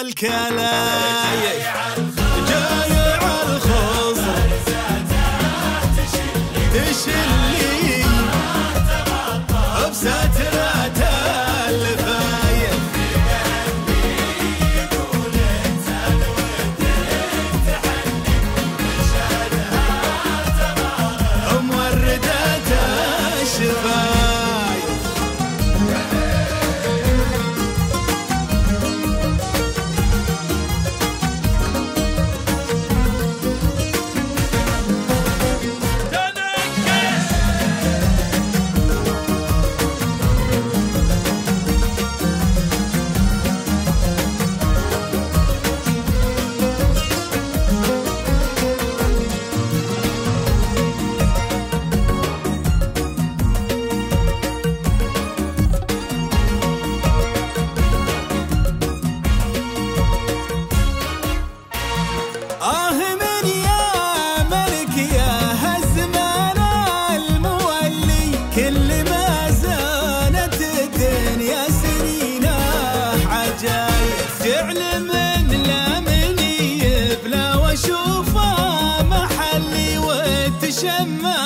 الكلايح جايع الخصم إيش تشلي 什么